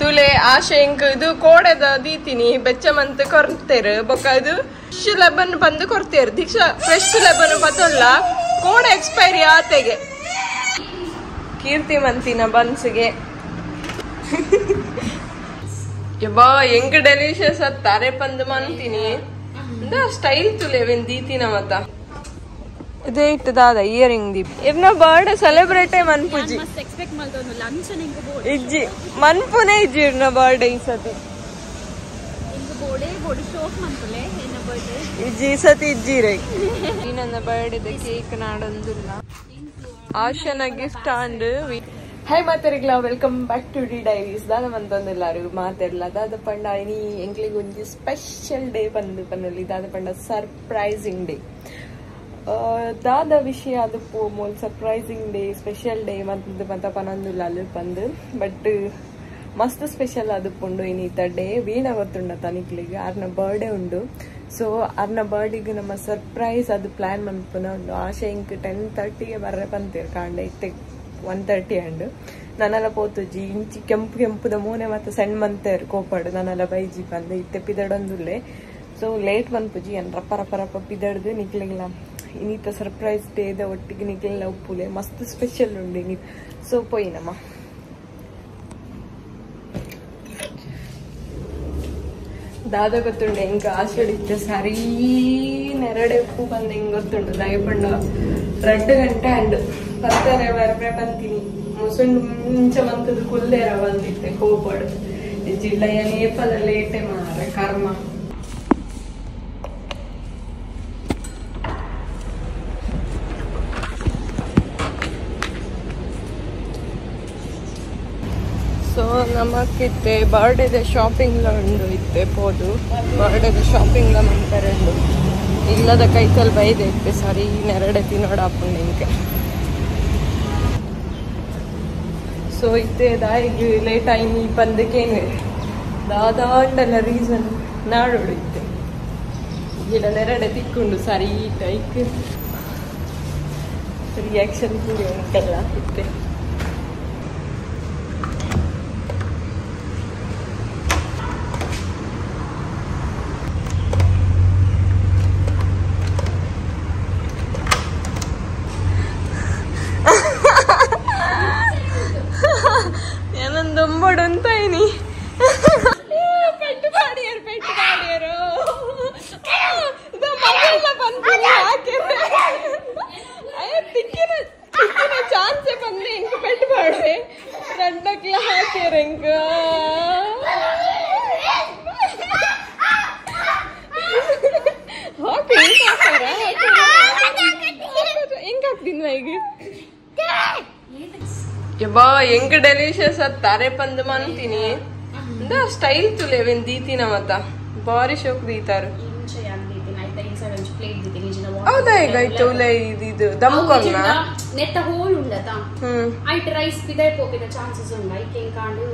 ತುಲೆ ಆಶೆ ಇಂಕ್ ಇದು ಕೋಡೆದ ದೀತಿನಿ ಬೆಚ್ಚ ಮಂತ್ ಕೊರ್ತೇರು ಬೊಕ್ಕ ಇದು ಫ್ರೆಶ್ ಲೆಬನ್ ಬಂದು ಕೊರ್ತೇರು, ದೀಕ್ಷಾ ಫ್ರೆಶ್ ಲೆಬನ್ ಬದಲ್ಲ ಕೋಡೆ ಎಕ್ಸ್ಪೈರಿ ಆತೆಗೆ. ಕೀರ್ತಿ ಮಂತಿನ ಬನ್ಸ್ಗೆ. ಯಬ್ಬಾ, ಹೆಂಗ್ ಡೆಲಿಷಿಯಸ್ ಅತ್ತಾರೆ ಪಂದು ಮಂತಿನಿ. ಮಂತೀನಿ ಸ್ಟೈಲ್ ತುಲೆ ದೀತಿನ ಮತ್ತ. ಇದೇ ಇಟ್ಟದಾದ ಇಯರಿಂಗ್ ದೀಪ್. ಇವ್ನ ಬರ್ಡೇ ಸೆಲೆಬ್ರೇಟೇ ಮನ್ಪುಜಿ ಇಜ್ಜಿ ಮನ್ಪುನೇ ಇಜ್ಜಿ ಇವ್ನ ಬರ್ಡೇ ಈ ಸತಿ. ಇಜ್ಜಿ ಈ ಸತಿ ಇಜ್ಜಿ ರೈ ನನ್ನ ಬರ್ಡೇದ ಕೇಕ್ ನಾಡೊಂದಿಲ್ಲ. ಆಶನ gift and hi ಮಾತಾರಿಗ್ಲ welcome back to the diaries ದಾದ ಮಂತೊಂದಿಲ್ಲಾರು ಮಾತಾಡ್ಲ ದಾದ ಪಂಡ ಇನಿ ಎಂಕ್ಲಿಗೆ ಒಂಜಿ ಸ್ಪೆಷಲ್ ಡೇ ಬಂದು ಪನ್ನೊಲಿ ದಾದ ಪಂಡ ಸರ್ಪ್ರೈಸಿಂಗ್ ಡೇ ದಾದ ವಿಷಯ ಅದು ಪೋಮೋಲ್ surprising day special day month ಮತ್ತೆ ಪನ್ನೊಂದು ಅಲ್ಲಿ ಬಂದು. ಬಟ್ ಮಸ್ತ್ ಸ್ಪೆಷಲ್ ಅದು ಪುಂಡು ಇನ್ನಿತ ಡೇ ವೀಣ ಗೊತ್ತುಂಡ ತನಿಕ್ಲಿಗೆ ಅರ್ನ ಬರ್ಡೇ ಉಂಡು. ಸೊ ಅರ್ನ ಬರ್ಡಿಗೆ ನಮ್ಮ ಸರ್ಪ್ರೈಸ್ ಅದು ಪ್ಲಾನ್ ಮನ್ಪುನ ಉಂಡು ಆಶೆ ಇಂಕ್ ಟೆನ್ ತರ್ಟಿಗೆ ಬರ್ರೆ ಬಂತೀರ್ ಕಾಂಡ ಇತ್ತೆ. ಒನ್ ತರ್ಟಿ ಅಂಡು. ನನ್ನೆಲ್ಲ ಪೋತುಜಿ ಇಂಚಿ ಕೆಂಪು ಕೆಂಪುದ ಮೂನೆ ಮತ್ತೆ ಸಣ್ಣ ಮಂತೇರ್ ಕೋಪಾಡು. ನನ್ನೆಲ್ಲ ಬೈಜಿ ಬಂದು. ಇತ್ತೆ ಪಿದಡೊಂದುಲ್ಲೆ. ಸೊ ಲೇಟ್ ಬಂದ್ಪುಜಿ ಏನ್ ರಪ್ಪ ರಪ್ಪ ರಪ್ಪ ಪಿದಡ್ದು ನಿಕ್ಲಿಗಿಲ್ಲ ಇನ್ನಿತ ಸರ್ಪ್ರೈಸ್ ಡೇದ ಒಟ್ಟಿಗೆ ನಿಕ್ಲಿಲ್ಲ ಉಪ್ಪುಲೆ ಮಸ್ತ್ ಸ್ಪೆಷಲ್ ಉಂಡು ಇನಿ ಸೊ ಪೋಯಿನಮ್ಮ ದಾದ ಗೊತ್ತುಂಡು ಹೆಂಗ ಆಷಾಢಿದ್ದ ಸರಿ ನೆರಡೆ ಉಪ್ಪು ಬಂದ ಹೆಂಗ್ ಗೊತ್ತುಂಡು ದಯಪಂಡ ರೆಡ್ ಗಂಟೆ ಅಂಡ್ ಪತ್ತಾರೆ ಬರಬೆ ಬಂತೀನಿ ಮುಸುಂಡು ಮುಂಚೆ ಮಂತದ ಕುಲ್ಲೇರ ಬಂದಿತ್ತೆ ಕೋಪಾಡು ಜಿಲ್ಲೆಯ ನೇಪದ ಲೇಟೆ ಮಾರ ಕರ್ಮ ಸೊ ನಮಕ್ಕಿತ್ತೆ ಬರ್ಡೇದ ಶಾಪಿಂಗ್ ಉಂಡು ಇತ್ತೆ ಪೋದು ಬರ್ಡೇದ ಶಾಪಿಂಗ್ ಮಾಡ್ತಾರೆ ಉಂಡು ಇಲ್ಲದ ಕೈತಲ್ ಬೈದೆ ಇತ್ತೆ, ಸರಿ ನೆರಡೆ ತಿನ್ನೋಡ ಹಾಕೊಂಡು ನಿಮಗೆ ಸೊ ಇತ್ತೆ ದಾಯಿಗೆ ಲೇಟ್ ಆಯ್ನಿ ನೀ ಬಂದಕ್ಕೇನು ದಾದಾಂಡಲ ರೀಸನ್ ನಾಡೋಡು ಇತ್ತೆ. ಗಿಡ ನೆರಡೆ ತಿಕ್ಕೊಂಡು, ಸರಿ ಟೈಕ್ ರಿಯಾಕ್ಷನ್ ಕೂಡ ಉಂಟಲ್ಲ, ಇತ್ತೆ. ಮನೆಯಲ್ಲ ಬಂದಿಲ್ಲ ಹಾಕಿದ್ರೆ ಅಯ್ಯ ತಿಕ್ಕಿನ ತಿಕ್ಕಿನ ಚಾನ್ಸೆ ಬಂದೆ ಹಿಂಗೆ ಪೆಟ್ಟು ಮಾಡಿ ರಂಡಕ್ಲ ಹಾಕ್ಯಾರ ಹಿಂಗ ಹಾಕಿ ಹಿಂಗೆ ಹಾಕ್ಯಾರ ಹಿಂಗೆ ಹಾಕ್ತೀನಿ ಈಗ ಯಬ್ಬಾ ಹೆಂಗ್ ಡೆಲಿಷಿಯಸ್ ಅದ್ ತಾರೆ ಪಂದ್ ಮಂತೀನಿ ಇಂದ ಸ್ಟೈಲ್ ತುಲೆ ವೆನ್ ದೀತಿನ ಮತ್ತ ಬಾರಿ ಶೋಕ್ ದೀತಾರು ಇಂಚೆ ಅಂದಿದ್ದೀನಿ ಆಯ್ತಾ ಇನ್ಸೈಡ್ ಒಂಚು ಪ್ಲೇಟ್ ದಿದ್ದೀನಿ ಇಂಚಿನ ಹೌದಾ ಈಗ ಆಯ್ತು ಉಲೆ ಇದು ಇದು ದಮ್ ಕೊರ್ನ ನೆತ್ತ ಹೋಲ್ ಉಂಡತ ಹ್ಮ್ ಐಟ್ ರೈಸ್ ಪಿದೈ ಪೋಪಿದ ಚಾನ್ಸಸ್ ಉಂಡ ಐಕೆ ಕಾಂಡು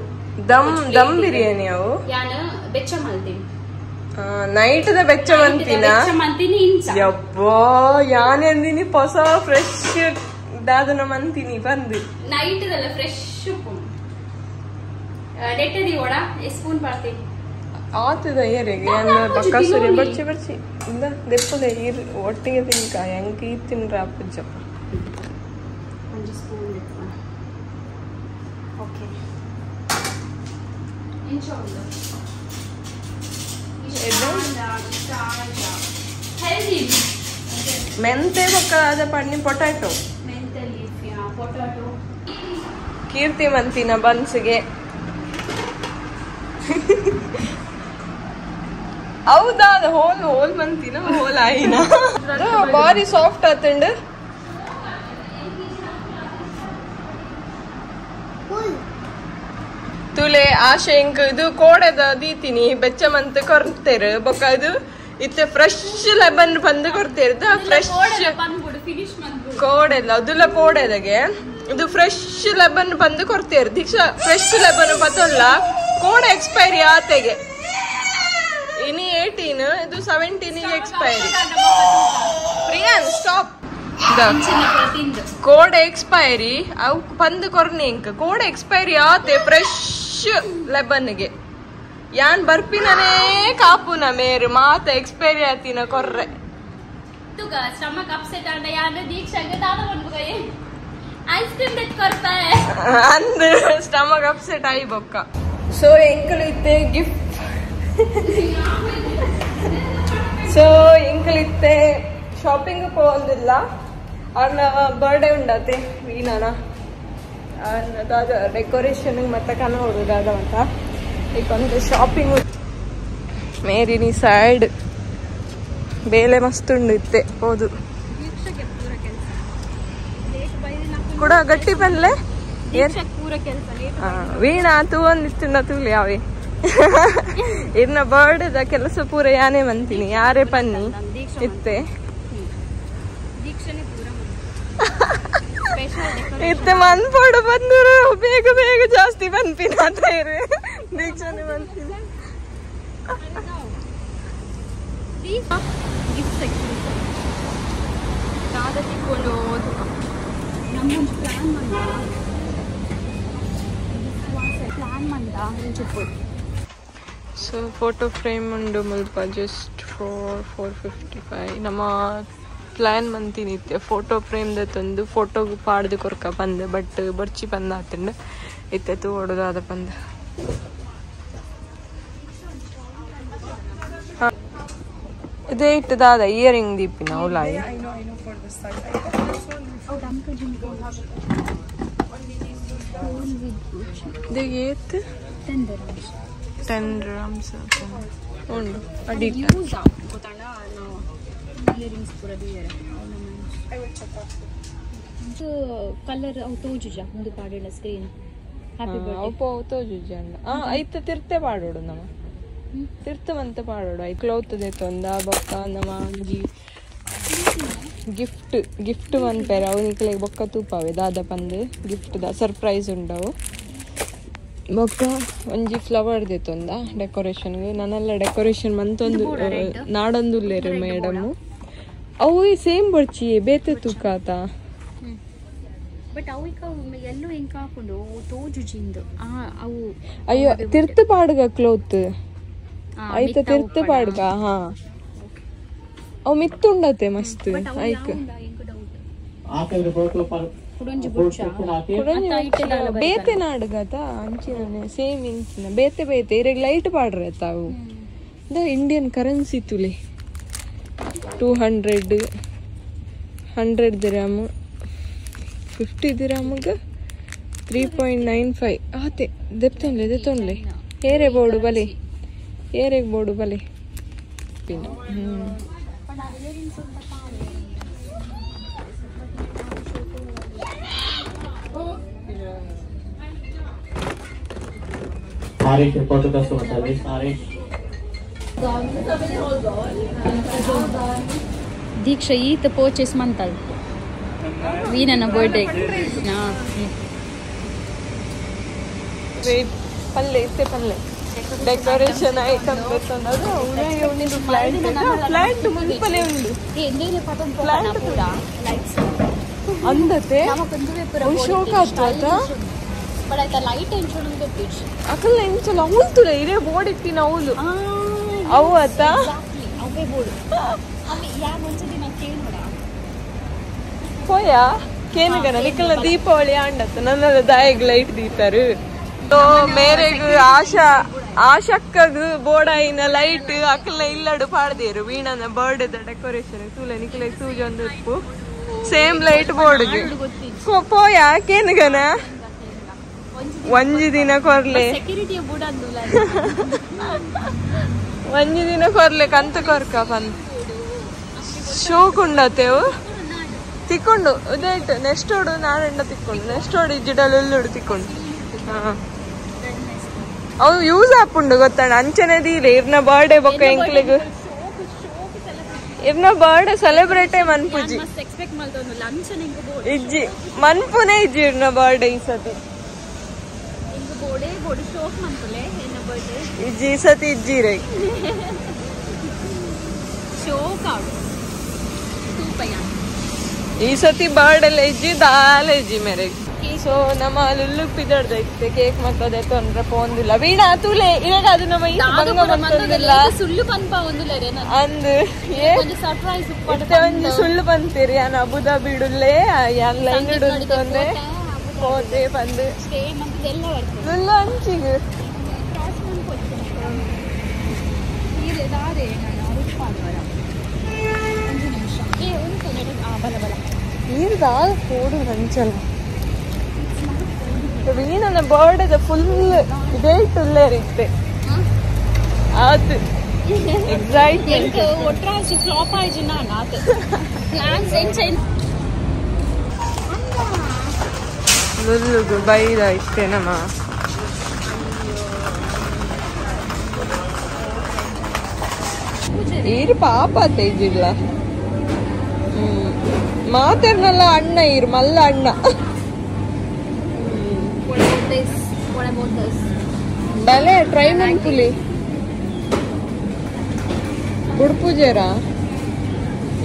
ದಮ್ ದಮ್ ಬಿರಿಯಾನಿ ಅವು ಯಾನ ಬೆಚ್ಚ ಮಲ್ತೀನಿ ನೈಟ್ ದ ಬೆಚ್ಚ ಮಂತಿನ ಬೆಚ್ಚ ಮಂತೀನಿ ಇಂಚ ಯಬ್ಬಾ ಯಾನ್ ಎಂದಿನಿ ಹೊಸ ಫ್ರೆಶ್ ದಾದನ ಮಂತೀನಿ ಬಂದು ನೈಟ್ ದಲ್ಲ ಫ್ರೆಶ್ ಉಪ್ಪು ನೆಟ್ಟದಿ ಓಡ ಎಷ್ಟು ಸ್ಪೂನ್ ಬರ್ತೀನಿ ಆತದ ಏರಿಗೆ ಎಲ್ಲ ಬಕ್ಕಸುರಿ ಬರ್ಚಿ ಬರ್ಚಿ ಇಂದ ದೆಪ್ಪದ ಈರ್ ಒಟ್ಟಿಗೆ ತಿನ್ಕ ಹೆಂಗ್ ಈ ತಿನ್ರ ಅಪ್ಪಜ್ಜಪ್ಪ ಒಂದು ಸ್ಪೂನ್ ಓಕೆ ಇಂಚ ಒಂದು ಹೆಲ್ದಿ ಮೆಂತೆ ಬೊಕ್ಕ ಅದ ಪಣ್ಣಿ ಪೊಟ್ಯಾಟೊ ಕೀರ್ತಿ ಮಂತಿನ ಬನ್ಸ್ಗೆ. ಹೌದಾ ಅದು ಹೋಲ್ ಹೋಲ್ ಮಂತಿನ ಹೋಲ್ ಆಯಿನ? ಬಾರಿ ಸಾಫ್ಟ್ ಆತಂಡ್ ತುಲೆ ಆಶೆ ಇಂಕ್ ಇದು ಕೋಡದ ದೀತಿನಿ ಬೆಚ್ಚ ಮಂತ್ ಕೊರ್ತೇರು. ಬೊಕ್ಕ ಇದು ಇತ್ತೆ ಫ್ರೆಶ್ ಲೆಬನ್ ಬಂದು ಕೊರ್ತೇರು. ಫ್ರೆಶ್ ಕೋಡೆಲ್ಲ ಅದುಲ್ಲ ಕೋಡೆದಗೆ. ಇದು ಫ್ರೆಶ್ ಲೆಬನ್ ಬಂದು ಕೊಡ್ತೀರಿ ದೀಕ್ಷಾ ಫ್ರೆಶ್ ಲೆಬನ್ ಬತ್ತಲ್ಲ ಕೋಡ್ ಎಕ್ಸ್ಪೈರಿ ಆತೆಗೆ ಇನಿ ಏಯ್ಟೀನ್ ಇದು ಸೆವೆಂಟೀನ್ ಎಕ್ಸ್ಪೈರಿ ಪ್ರಿಯಾನ್ ಸ್ಟಾಪ್ ಕೋಡ್ ಎಕ್ಸ್ಪೈರಿ ಅವು ಬಂದು ಕೊರ್ನಿ ಇಂಕ. ಕೋಡ್ ಎಕ್ಸ್ಪೈರಿ ಆತೆ ಫ್ರೆಶ್ ಲೆಬನ್ಗೆ ಯಾನ್ ಬರ್ಪಿನನೆ ಕಾಪುನ ಮೇರು ಮಾತ ಎಕ್ಸ್ಪೈರಿ ಆತಿನ ಕೊರ್ರೆ. तुका ಅಂದ್ರೆ ಸ್ಟಮಕ್ ಅಪ್ಸೆಟ್ ಆಗಿ ಬೊಕ್ಕ. ಸೊ ಎಂಕಲ್ ಗಿಫ್ಟ್ ಸೊ ಎಂಕಲ್ ಇತ್ತೆ ಶಾಪಿಂಗ್ ಪೋಂದಿಲ್ಲ ಅವ್ನ ಬರ್ಡೇ ಉಂಡತೆ ವೀನಾನ ಅದಾದ ಡೆಕೋರೇಷನ್ ಮತ್ತೆ ಕನ ಹುಡುಗಾದ ಅಂತ. ಈಗೊಂದು ಶಾಪಿಂಗ್ ಮೇರಿನಿ ಸೈಡ್ ಬೇಲೆ ಮಸ್ತ್ ಉಂಡು ಇತ್ತೆ ಹೋದು ಕೂಡ ಗಟ್ಟಿ ಪಲ್ಲೆ? ವೀಣಾ ತೂ ತೂವೊಂದಿತ್ತಿನ ತೂಲಿ ಯಾವೆ ಇನ್ನ ಬರ್ಡದ ಕೆಲಸ ಪೂರ ಯಾನೇ ಮಂತೀನಿ ಯಾರೇ ಪನ್ನಿ ಇತ್ತೆ. ಇತ್ತೆ ಮನ್ ಪೂರ ಬಂದ್ರು ಇತ್ತೆ ಮನ್ಪೋಡು ಬಂದರು ಬೇಗ ಬೇಗ ಜಾಸ್ತಿ ಬಂದ್ಪಿನ ಅಂತ ಇರು ದೀಕ್ಷಾನೆ ಬಂತೀನಿ. ಗಿಫ್ಟ್ ಸೆಕ್ಷನ್ ದಾದ ತಿಕ್ಕೊಂಡು ಸೊ ಫೋಟೋ ಫ್ರೇಮ್ ಉಂಡು ಮುಲ್ಪ just four four fifty five ನಮ್ಮ ಪ್ಲ್ಯಾನ್ ಮಂತಿ ನಿತ್ಯ ಫೋಟೋ ಫ್ರೇಮ್ದ ತಂದು ಫೋಟೋ ಪಾಡ್ದು ಕೊರ್ಕ ಬಂದೆ ಬಟ್ ಬರ್ಚಿ ಬಂದ ಆತಂಡು ಇತ್ತೆ ತೂ ಹೊಡೆದಾದ ಬಂದ ಇದೇ ಇಟ್ಟದಾದ ಇಯರಿಂಗ್ ದೀಪಿನ ಅವಲಾಯಿ ನಾವು ಇಯರಿಂಗ್ಸ್ ಪೂರ ದಿಯರೆ ಕಲರ್ ಅವು ತೋಜುಜ ಮುಂದೆ ಪಾಡಿಲ್ಲ ಸ್ಕ್ರೀನ್ ಹ್ಯಾಪಿ ಬರ್ತ್ಡೇ ಅವು ತೋಜುಜ ಅಂಡ ಆ ಐತ ತಿರ್ತೆ ಪಾಡೋಡು ನಮ್ಮ. ತಿರ್ತವಂತ ಪಾಡೋಡು. ಐ ಕ್ಲೌತ್ ದೇತೊಂದ ಬಕ್ಕ ನಮ್ಮ ಒಂಜಿ ಗಿಫ್ಟ್ ಗಿಫ್ಟ್ ಮನ್ಪೇರ ಅವನಿಕ್ಲೆ ಬೊಕ್ಕ ತೂಪಾವೆ ದಾದ ಪಂದೆ ಗಿಫ್ಟ್ ದ ಸರ್ಪ್ರೈಸ್ ಉಂಡವು ಬೊಕ್ಕ ಒಂಜಿ ಫ್ಲವರ್ ದೇತೊಂದ ಡೆಕೋರೇಷನ್ಗೆ ನನ್ನೆಲ್ಲ ಡೆಕೋರೇಷನ್ ಮಂತೊಂದು ನಾಡೊಂದುಲ್ಲೇರು ಮೇಡಮ್ ಅವು ಸೇಮ್ ಬರ್ಚಿ ಬೇತೆ ತೂಕಾತ ಅವು ಅವು ಅಯ್ಯೋ ತಿರ್ತು ಪಾಡ್ಗ ಕ್ಲೋತ್ ಆಯ್ತಾ ತಿರ್ತು. ಪಾಡ್ಗ ಹಾ ಅವು ಮಿತ್ತುಂಡತೆ ಮಸ್ತ್ ಐಕ್ ಬೇತೆ ನಾಡ್ಗತ ಅಂಚಿನ ಸೇಮ್ ಇಂಚಿನ ಬೇತೆ ಬೇತೆ ಇರೆಗ್ ಲೈಟ್ ಪಾಡ್ರೆ ತಾವು. The Indian currency ತುಲೆ. Two hundred hundred dirham fifty ದಿರಾಮ್ಗೆ three point nine five ಆತೆ ದೆಪ್ತೊಂಡ್ಲೆ ದೆತ್ತೊಂಡ್ಲೆ ಏರೆ ಬೋಡು ಬಲೆ. ಏರೆಗ್ ಬೋಡು ಬಲೆ. ಪಿನ್ ಹ್ಮ್ Harish, photo customer service, Harish. Deeksha ಈತ ಪರ್ಚೇಸ್ ಮಂತಲ್ ವೀನನ ಬರ್ಡೇ ವೇಟ್ ಪಲ್ಲೆ ಇತ್ತೆ ಪಲ್ಲೆ ಡೆಕೋರೇಷನ್ ಪ್ಲಾಂಟ್ ಪ್ಲಾಂಟ್ ಮುನ್ಪಲೆ ಉಂಡು ಅಂದತೆ ಶೋಕ ಆತ ಆಯ್ತಾ ಬಿಚ್ ಅಕಲ್ ಎಂಚಲ ಅವಳು ತುಲೆ ಇರೇ ಬೋರ್ಡ್ ಇಟ್ಟಿನ ಅವಳು ಅವು ಆತ ಹೋಯಾ ಕೇನಗನ ನಿಕ್ಕಲ್ನ ದೀಪಾವಳಿ ಆಂಡತ್ತ ನನ್ನ ದಾಯಗ್ ಲೈಟ್ ದೀತಾರು ಸೊ ಮೇರೆಗ್ ಆಶಾ ಶಕ್ಕದು ಬೋಡಾಯಿನ ಲೈಟ್ ಅಕ್ಕಲ ಇಲ್ಲಡು ಪಾಡ್ದೇರು. ವೀಣನ ಬರ್ಡೇದ ಡೆಕೋರೇಷನ್ ತೂಲೆ ನಿಕ್ಲೆ ತೂಜೊಂದು ಉಪ್ಪು. ಸೇಮ್ ಲೈಟ್ ಬೋರ್ಡ್ ಪೋಯ ಕೇನ್ಗನ ಒಂಜಿ ದಿನ ಕೊರ್ಲೆ. ಒಂಜಿ ದಿನ ಕೊರ್ಲೆ ಕಂತ ಕೊರ್ಕ ಬಂದ್ ಶೋಕುಂಡತೆವು ತಿಕ್ಕೊಂಡು ಉದಾಯ್ತು ನೆಕ್ಸ್ಟ್ ಓಡು ನಾಳೆಂಡ ತಿಕ್ಕೊಂಡು ನೆಕ್ಸ್ಟ್ ಓಡು ಜಿಡಲ್ ಉಳ್ಳುಡು ತಿಕ್ಕೊಂಡು. ಹಾ. ಅವು ಯೂಸ್ ಆಪುಂಡು ಗೊತ್ತಾಣ ಅಂಚನೆ ಇಲ್ಲ ಇರ್ನ ಬರ್ಡೇ ಬೊಕ್ಕ ಎಂಕ್ಲೆಗ್ ಇರ್ನ ಬರ್ಡೇ ಸೆಲೆಬ್ರೇಟೇ ಮನ್ಪುಜಿ. ಇಜ್ಜಿ. ಮನ್ಪುನೇ ಇಜ್ಜಿ ಇರ್ನ ಬರ್ಡೇ ಈ ಸತಿ. ಇಜ್ಜಿ ಈ ಸತಿ ಇಜ್ಜಿ ರೈ ಈ ಸತಿ ಬರ್ಡೇ ಇಜ್ಜಿ ದಾಲ್ ಇಜ್ಜಿ ಮೇರೆಗೆ ಸೊ ನಮ್ಮ ಲುಲ್ಲು ಪಿದಡ್ದೈತೆ ಕೇಕ್ ಮತ್ತದೇ ತೊಂದ್ರೆ ಪೋಂದಿಲ್ಲ ವೀಣಾ ತೂಲೆ ಇವಾಗ ಅದು ನಮ್ಮ ಈ ಬಂಗ ಬಂತಂದಿಲ್ಲ ಸುಳ್ಳು ಪನ್ಪ ಒಂದು ಲೇರೆ ಅಂದು ಏ ಒಂದು ಸರ್ಪ್ರೈಸ್ ಇತ್ತೆ ಒಂಜಿ ಸುಳ್ಳು ಬಂತೀರಿ ಯಾನ್ ಅಬುದಾಬಿ ಇಡುಲ್ಲೆ ಯಾನ್ ಲೈನ್ ಇಡುಂತಂದೆ ಹೋದೆ ಬಂದು. ಸ್ಟೇ ಮತ್ತೆ ಎಲ್ಲ ಬರ್ತದೆ ಲುಲ್ಲು ಅಂಚಿಗೆ. ಕ್ರಾಸ್ ಮಾಡ್ಕೊಳ್ತೀನಿ ದಾರೆ ವೀಣನ ಬರ್ಡೇದ ಫುಲ್ ಇದೇ ಇಟ್ಟುಲ್ಲೇ ಇರುತ್ತೆ ಆತು ಎಕ್ಸೈಟ್ಮೆಂಟ್ ಎಂಟು ಒಟ್ರಾಸಿ ಫ್ಲಾಪ್ ಆಯ್ತು ನಾನು ಆತ ಪ್ಲಾನ್ಸ್ ಎಂಚೈನ್ ಲುಲ್ಲುಗು ಬೈದ ಇಷ್ಟೇ ನಮ್ಮ ಈರು ಪಾಪ ತೇಜಿಲ್ಲ ಹ್ಮ್ ಮಾತರ್ನಲ್ಲ ಅಣ್ಣ ಈರು ಮಲ್ಲ ಅಣ್ಣ This? ಬಲೆ ಟ್ರೈ ಮಾಡ್ಕುಲಿ ಬುಡ್ಪೂಜೆರಾ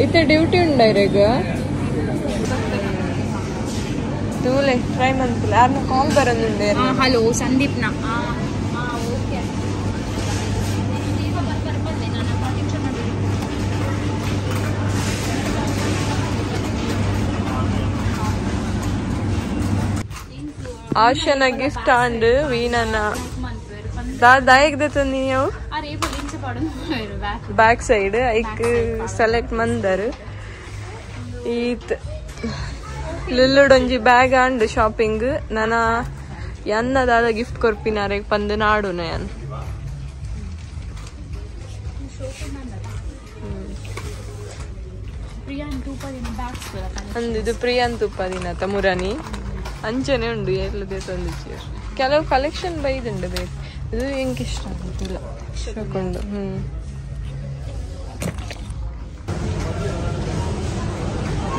ಇತ್ತೆ ಡ್ಯೂಟಿ ಉಂಡೈರೆಗ ತೂಲೆ ಟ್ರೈ ಯಾರನ್ನ ಕಾಲ್ ಬರೋದು ಹಲೋ ಸಂದೀಪ್ನ. ಆಶನ ಗಿಫ್ಟ್ ಆಂಡ್ ವೀನನ ದಾ ದಾಯಕ್ ತಂದಿ ನೀವು ಅರೆ ಬ್ಯಾಕ್ ಬ್ಯಾಕ್ ಸೈಡ್ ಐಕ್ ಸೆಲೆಕ್ಟ್ ಮಂದರ್. ಈತ್. ಲಿಲ್ಲುಡೊಂಜಿ ಬ್ಯಾಗ್ ಆಂಡ್ ಶಾಪಿಂಗ್ ನನ ಎನ್ನದಾದ ಗಿಫ್ಟ್ ಕೊರ್ಪಿನಾರೆ ಪಂದು ನಾಡು ನಯನ್. ಪ್ರಿಯಾ ಟೂ ಪದಿನ ದಿನ ಅಂದ್ ಇದು ಪ್ರಿಯಾಂತ್ ಉಪ್ಪದಿನ ತಮುರನಿ. ಅಂಚನೆ ಉಂಡು ಎಲ್ಲದೇ ತಂದಿಚ್ಚಿ ಕೆಲವು ಕಲೆಕ್ಷನ್ ಬೈದುಂಡು ಬೇಕು ಇದು ಹೆಂಗೆ ಇಷ್ಟ ಆಗುತ್ತಿಲ್ಲ ತಕೊಂಡು ಹ್ಮ್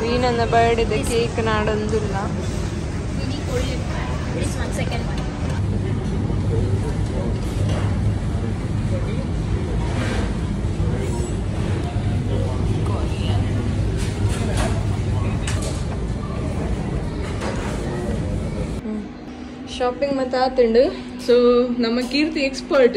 ವೀನನ್ನ ಬರ್ಡೇದ ಕೇಕ್ ನಾಡೊಂದಿಲ್ಲ ಒನ್ ಸೆಕೆಂಡ್ ಶಾಪಿಂಗ್ ಮತ್ತೆ ಆತುಂಡು ಸೊ ನಮ್ಮ ಕೀರ್ತಿ ಎಕ್ಸ್ಪರ್ಟ್